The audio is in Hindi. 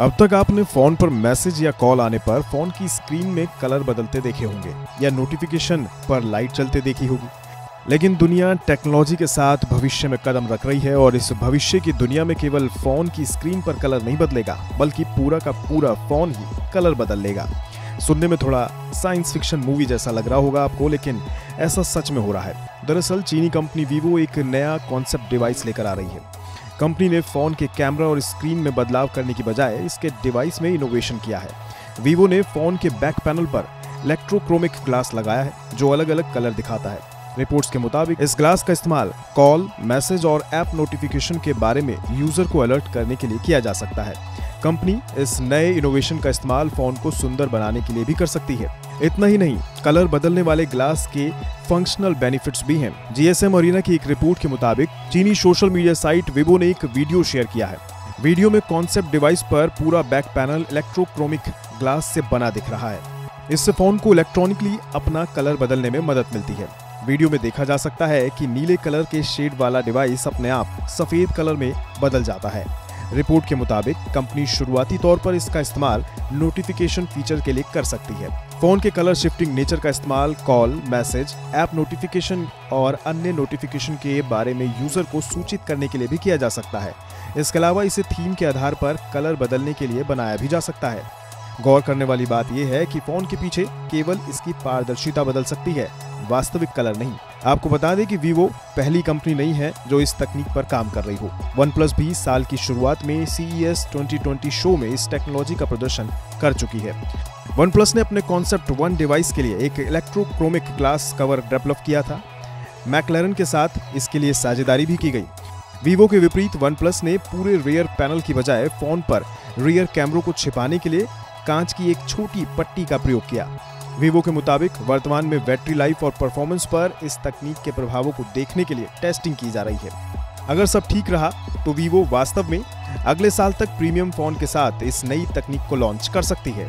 अब तक आपने फ़ोन पर मैसेज या कॉल आने पर फ़ोन की स्क्रीन में कलर बदलते देखे होंगे, या नोटिफिकेशन पर लाइट चलते देखी होगी। लेकिन दुनिया टेक्नोलॉजी के साथ भविष्य में कदम रख रही है और इस भविष्य की दुनिया में केवल फ़ोन की स्क्रीन पर कलर नहीं बदलेगा, बल्कि पूरा का पूरा फ़ोन ही कलर बदल लेगा। सुनने में थोड़ा साइंस फिक्शन मूवी जैसा लग रहा होगा आपको, लेकिन ऐसा सच में हो रहा है। दरअसल चीनी कंपनी वीवो एक नया कॉन्सेप्ट डिवाइस लेकर आ रही है। कंपनी ने फ़ोन के कैमरा और स्क्रीन में बदलाव करने की बजाय इसके डिवाइस में इनोवेशन किया है। वीवो ने फ़ोन के बैक पैनल पर इलेक्ट्रोक्रोमिक ग्लास लगाया है, जो अलग अलग कलर दिखाता है। रिपोर्ट्स के मुताबिक, इस ग्लास का इस्तेमाल कॉल मैसेज और ऐप नोटिफिकेशन के बारे में यूज़र को अलर्ट करने के लिए किया जा सकता है। कंपनी इस नए इनोवेशन का इस्तेमाल फ़ोन को सुंदर बनाने के लिए भी कर सकती है। इतना ही नहीं, कलर बदलने वाले ग्लास के फंक्शनल बेनिफिट्स भी हैं। जीएसएम अरीना की एक रिपोर्ट के मुताबिक, चीनी सोशल मीडिया साइट विवो ने एक वीडियो शेयर किया है। वीडियो में कॉन्सेप्ट डिवाइस पर पूरा बैक पैनल इलेक्ट्रोक्रोमिक ग्लास से बना दिख रहा है। इससे फ़ोन को इलेक्ट्रॉनिकली अपना कलर बदलने में मदद मिलती है। वीडियो में देखा जा सकता है कि नीले कलर के शेड वाला डिवाइस अपने आप सफ़ेद कलर में बदल जाता है। रिपोर्ट के मुताबिक, कंपनी शुरुआती तौर पर इसका इस्तेमाल नोटिफिकेशन फीचर के लिए कर सकती है। फ़ोन के कलर शिफ्टिंग नेचर का इस्तेमाल कॉल मैसेज ऐप नोटिफिकेशन और अन्य नोटिफिकेशन के बारे में यूज़र को सूचित करने के लिए भी किया जा सकता है। इसके अलावा इसे थीम के आधार पर कलर बदलने के लिए बनाया भी जा सकता है। गौर करने वाली बात यह है कि फ़ोन के पीछे केवल इसकी पारदर्शिता बदल सकती है, वास्तविक कलर नहीं। आपको बता दें कि वीवो पहली कंपनी नहीं है जो इस तकनीक पर काम कर रही हो। वन प्लस भी साल की शुरुआत में सीईएस 2020 शो में इस टेक्नोलॉजी का प्रदर्शन कर चुकी है। वन प्लस ने अपने कॉन्सेप्ट वन डिवाइस के लिए एक इलेक्ट्रोक्रोमिक ग्लास कवर डेवलप किया था। मैकलरन के साथ इसके लिए साझेदारी भी की गई। वीवो के विपरीत वन प्लस ने पूरे रियर पैनल की बजाय फ़ोन पर रियर कैमरों को छिपाने के लिए कांच की एक छोटी पट्टी का प्रयोग किया। वीवो के मुताबिक, वर्तमान में बैटरी लाइफ और परफॉर्मेंस पर इस तकनीक के प्रभावों को देखने के लिए टेस्टिंग की जा रही है। अगर सब ठीक रहा तो वीवो वास्तव में अगले साल तक प्रीमियम फ़ोन के साथ इस नई तकनीक को लॉन्च कर सकती है।